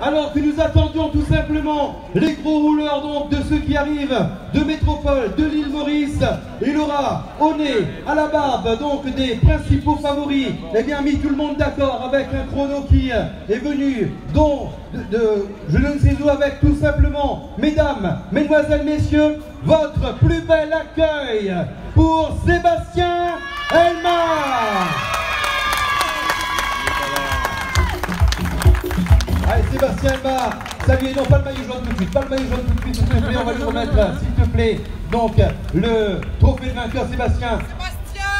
alors que nous attendions tout simplement les gros rouleurs donc de ceux qui arrivent de métropole, de l'île Maurice, il aura au nez, à la barbe donc des principaux favoris, eh bien mis tout le monde d'accord avec un chrono qui est venu dont je ne sais où avec tout simplement, mesdames, mesdemoiselles, messieurs, votre plus bel accueil pour Sébastien Elmar. Allez, Sébastien Elmar, salut, non pas le maillot jaune tout de suite, pas le maillot jaune tout de suite, s'il te plaît, on va lui remettre, s'il te plaît, donc le trophée de vainqueur Sébastien.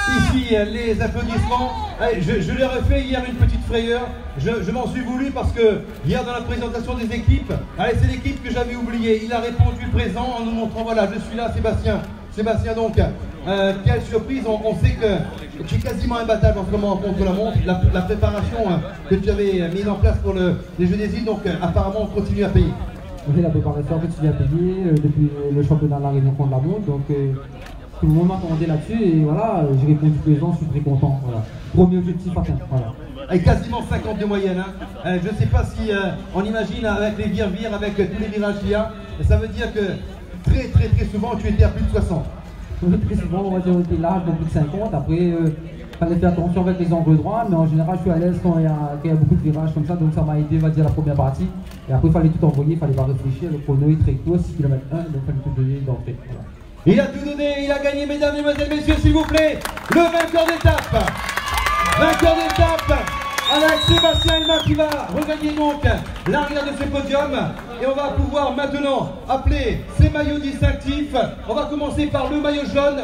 Ici, les applaudissements. Allez, je, je leur ai fait hier une petite frayeur. Je, je m'en suis voulu parce que hier, dans la présentation des équipes, allez, c'est l'équipe que j'avais oubliée. Il a répondu présent en nous montrant voilà, je suis là, Sébastien. Sébastien, donc, euh, quelle surprise. On, on sait que tu es quasiment imbattable en ce moment contre la montre. La, la préparation hein, que tu avais mise en place pour le, les Jeux des îles, donc, euh, apparemment, on continue à payer. Oui, la préparation, je viens payer euh, depuis le championnat de la Réunion contre la montre. Donc, tout le monde m'a commandé là-dessus et voilà, j'ai répondu présent, je suis très content. Voilà. Premier objectif atteint. Voilà. avec quasiment 50 de moyenne. hein. Euh, je ne sais pas si euh, on imagine avec les vire-vire, avec tous les virages qu'il y a, ça veut dire que très très très souvent tu étais à plus de 60. Oui, Très souvent, on va dire, on était large, donc plus de 50. Après, il fallait faire attention avec les angles droits, mais en général, je suis à l'aise quand il y, a, quand il y a beaucoup de virages comme ça, donc ça m'a aidé, on va dire, la première partie. Et après, il fallait tout envoyer, il fallait pas réfléchir. Le chrono est très court, 6 km 1, donc il fallait tout donner d'entrée. Voilà. Il a tout donné, il a gagné, mesdames, mesdemoiselles, messieurs, s'il vous plaît, le vainqueur d'étape. Vainqueur d'étape avec Sébastien Elma qui va regagner donc l'arrière de ce podium. Et on va pouvoir maintenant appeler ces maillots distinctifs. On va commencer par le maillot jaune.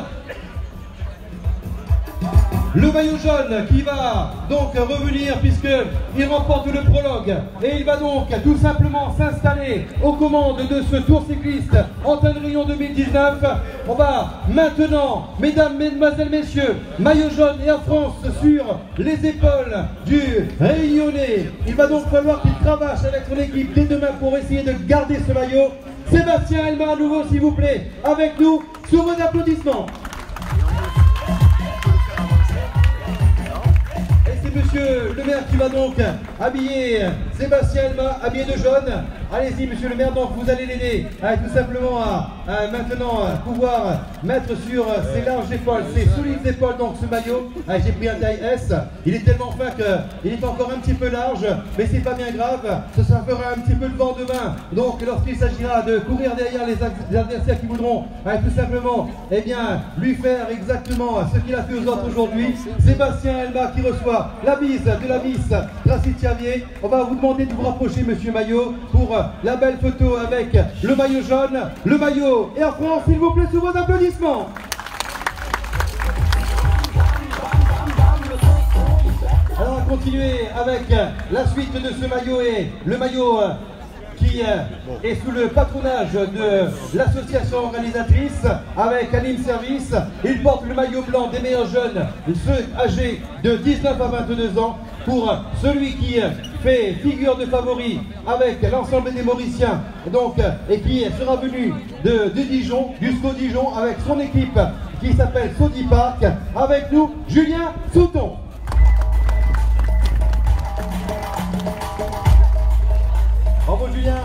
Le maillot jaune qui va donc revenir puisqu'il remporte le prologue et il va donc tout simplement s'installer aux commandes de ce Tour cycliste Réunion 2019. On va maintenant, mesdames, mesdemoiselles, messieurs, maillot jaune et en France sur les épaules du Réunionnais. Il va donc falloir qu'il cravache avec son équipe dès demain pour essayer de garder ce maillot. Sébastien Elma à nouveau s'il vous plaît avec nous sur vos applaudissements. Monsieur le maire qui va donc habiller Sébastien Elma, habillé de jaune. Allez-y, monsieur le maire, donc vous allez l'aider à tout simplement à, à maintenant euh, pouvoir mettre sur euh, ses larges épaules, ses solides épaules, donc ce maillot. Ah, J'ai pris un taille S. Il est tellement fin qu'il est encore un petit peu large, mais c'est pas bien grave. Ça, ça fera un petit peu le vent demain. Donc, lorsqu'il s'agira de courir derrière les ad- les adversaires qui voudront ah, tout simplement eh bien, lui faire exactement ce qu'il a fait aux autres aujourd'hui, Sébastien Elba qui reçoit la bise de la Miss Tracy Thiavier. On va vous demander de vous rapprocher, monsieur Maillot, pour la belle photo avec le maillot jaune, le maillot Air France, s'il vous plaît, sous vos applaudissements. Alors on va continuer avec euh, la suite de ce maillot et le maillot euh, qui euh, est sous le patronage de l'association organisatrice avec Anime Service. Il porte le maillot blanc des meilleurs jeunes, ceux âgés de 19 à 22 ans, pour celui qui euh, fait figure de favori avec l'ensemble des Mauriciens, donc, euh, et qui sera venu de, de Dijon jusqu'au Dijon avec son équipe qui s'appelle Saudi Park. Avec nous, Julien Souton. Bravo Julien.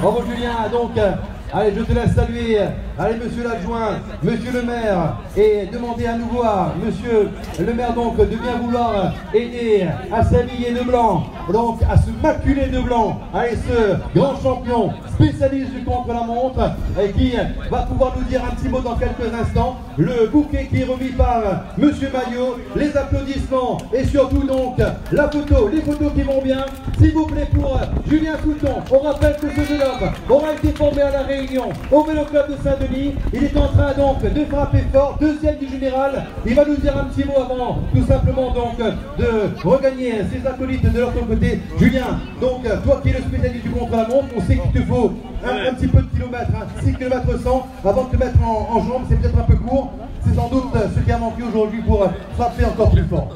Bravo Julien. Donc, euh, allez, je te laisse saluer. Allez, monsieur l'adjoint, monsieur le maire, et demander à nouveau à monsieur le maire donc de bien vouloir aider à s'habiller de blanc, donc à se maculer de blanc. Allez, ce grand champion spécialiste du contre-la-montre et qui va pouvoir nous dire un petit mot dans quelques instants. Le bouquet qui est remis par monsieur Maillot, les applaudissements et surtout donc la photo, les photos qui vont bien. S'il vous plaît pour Julien Couton, on rappelle que ce jeune homme aura été formé à la Réunion au Vélo Club de Saint-Denis. Il est en train donc de frapper fort, deuxième du général. Il va nous dire un petit mot avant, tout simplement donc de regagner ses acolytes de l'autre côté. Julien, donc toi qui es le spécialiste du contre-la-montre, on sait qu'il te faut un, un petit peu de kilomètres, hein, 6 km 100 avant de te mettre en, en jambes, c'est peut-être un peu court. C'est sans doute euh, ce qui a manqué aujourd'hui pour euh, frapper encore plus fort.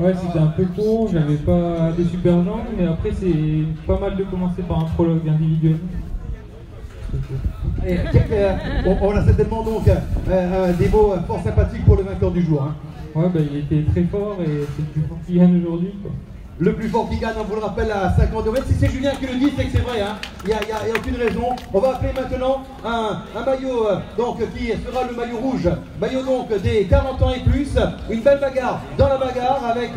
Ouais, c'était un peu court, j'avais pas des super jambes, mais après c'est pas mal de commencer par un prologue individuel. Et, euh, on, a certainement donc euh, euh, des mots fort sympathiques pour le vainqueur du jour. hein. Ouais, bah il était très fort et c'est qu'il gagne aujourd'hui. Le plus fort qui gagne, on vous le rappelle, à 50 Même si c'est Julien qui le dit, c'est que c'est vrai, hein. il n'y a, aucune raison. On va appeler maintenant un, maillot euh, donc, qui sera le maillot rouge, maillot donc des 40 ans et plus. Une belle bagarre dans la bagarre avec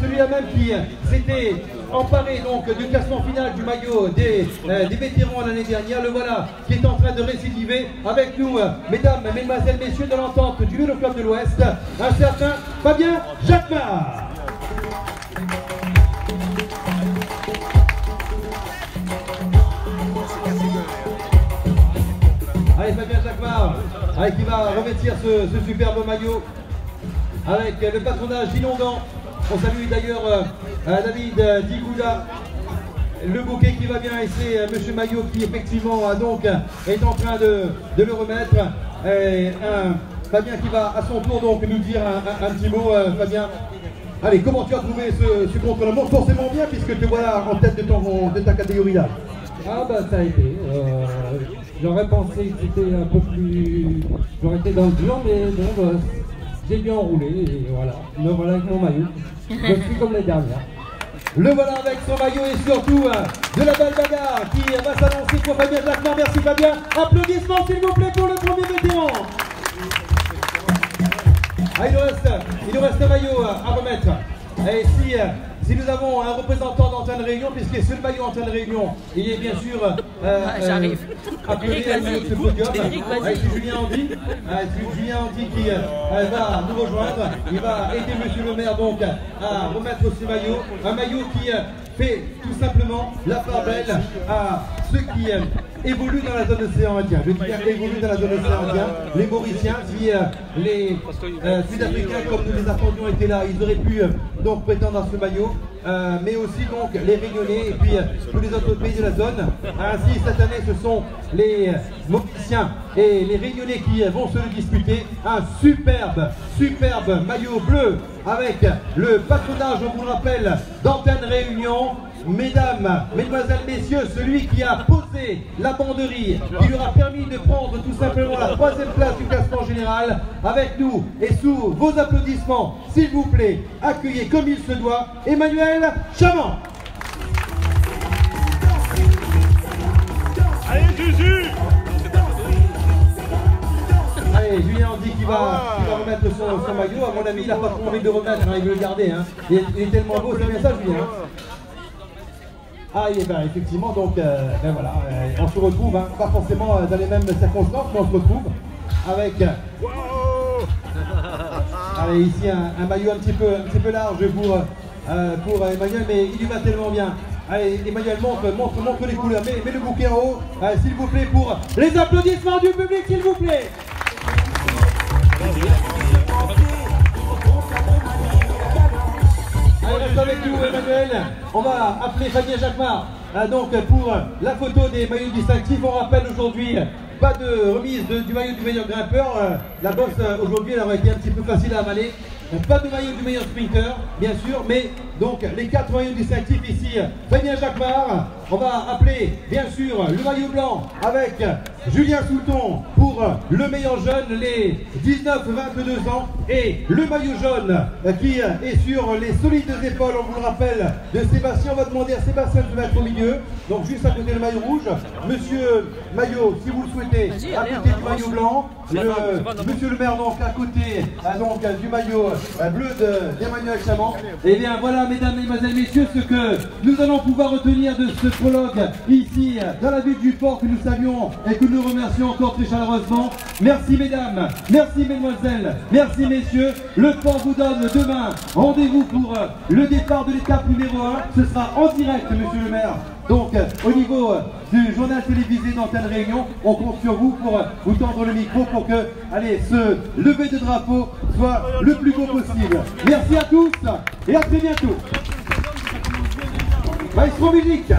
celui-là même qui s'était emparé donc du classement final du maillot des, euh, des vétérans l'année dernière. Le voilà qui est en train de récidiver avec nous, euh, mesdames, mesdemoiselles, messieurs de l'entente du Vélo Club de l'Ouest, un certain Fabien Jacquemart. Allez Fabien Jacquemart, allez, qui va revêtir ce, superbe maillot avec le patronage d'Inondant. On salue d'ailleurs euh, David euh, Digouda, le bouquet qui va bien et c'est euh, Monsieur Maillot qui effectivement donc est en train de, le remettre. Fabien qui va à son tour donc nous dire un, petit mot, Fabien. Allez, comment tu as trouvé ce, ce contre-la-montre Forcément bien puisque te voilà en tête de, ton, de ta catégorie là. Ah bah ça a été. Euh, J'aurais pensé que c'était un peu plus... J'aurais été dans le dur, mais bon, bah, j'ai bien enroulé et voilà. Me voilà avec mon maillot. Je suis comme les dernières. Le voilà avec son maillot et surtout euh, de la belle bagarre qui va s'annoncer pour Fabien Jacquemart. Merci Fabien. Applaudissements s'il vous plaît pour le premier vétéran. Ah, il, nous reste, il nous reste un maillot euh, à remettre. Et si, si nous avons un représentant d'Antenne Réunion, puisque sur le maillot Antenne Réunion, il est bien sûr euh, J'arrive. euh, appelé à ce podium. C'est Julien Andy, c'est Julien Andy qui euh, va nous rejoindre. Il va aider Monsieur le maire donc à remettre ce maillot, un maillot qui euh, fait tout simplement la part belle à ceux qui euh, évoluent dans la zone océan Indien. Je dis bien évoluent dans la zone océan Indien. Les Mauriciens, si euh, les euh, Sud-Africains, comme nous les attendions, étaient là, ils auraient pu donc prétendre à ce maillot. Mais aussi donc les Réunionnais et puis tous les autres pays de la zone. Ainsi, cette année, ce sont les Mauriciens et les Réunionnais qui vont se le disputer. Un superbe, superbe maillot bleu avec le patronage, on vous le rappelle, d'Antenne Réunion. Mesdames, Mesdemoiselles, Messieurs, celui qui a posé la banderie, qui lui aura permis de prendre tout simplement la troisième place du classement général, avec nous et sous vos applaudissements, s'il vous plaît, accueillez comme il se doit Emmanuel Chamant. Allez Juju Allez, Julien dit qu'il va, qu'il va remettre son, son maillot. À mon avis, il n'a pas trop envie de le remettre, hein, il veut le garder. hein. Il, est, il est tellement beau, c'est bien ça, Julien. hein. Ah, il est ben, effectivement, donc, euh, ben voilà, euh, on se retrouve, hein, pas forcément euh, dans les mêmes circonstances, mais on se retrouve avec, Wow allez, ici un, un maillot un petit peu, un petit peu large pour, euh, pour Emmanuel, mais il lui va tellement bien. Allez, Emmanuel, montre, montre, montre les couleurs, mets, mets le bouquet en haut, s'il vous plaît, pour les applaudissements du public, s'il vous plaît. Reste avec nous, Emmanuel. On va appeler Fabien Jacquemart. euh, donc, pour la photo des maillots distinctifs, on rappelle aujourd'hui pas de remise du maillot du meilleur grimpeur. Euh, la bosse euh, aujourd'hui, elle aurait été un petit peu facile à avaler. Pas de maillot du meilleur sprinter, bien sûr, mais donc les quatre maillots distinctifs ici. Fabien Jacquemart. On va appeler, bien sûr, le maillot blanc avec Julien Souton pour le meilleur jeune, les 19-22 ans, et le maillot jaune euh, qui euh, est sur les solides épaules, on vous le rappelle, de Sébastien. On va demander à Sébastien de se mettre au milieu, donc juste à côté du maillot rouge. Monsieur Maillot, si vous le souhaitez, à côté du maillot blanc. Monsieur le maire, donc à côté donc, du maillot euh, bleu de- d'Emmanuel Chamant. Et bien voilà, mesdames, mesdemoiselles, messieurs, ce que nous allons pouvoir retenir de ce prologue ici dans la ville du port que nous saluons et que nous remercions encore très chaleureusement. Merci mesdames, merci mesdemoiselles, merci messieurs. Le port vous donne demain rendez-vous pour euh, le départ de l'étape numéro 1. Ce sera en direct, monsieur le maire. Donc, euh, au niveau euh, du journal télévisé d'Antenne Réunion, on compte sur vous pour euh, vous tendre le micro pour que, allez, ce lever de drapeau soit le plus beau possible. Merci à tous et à très bientôt. Maestro Musique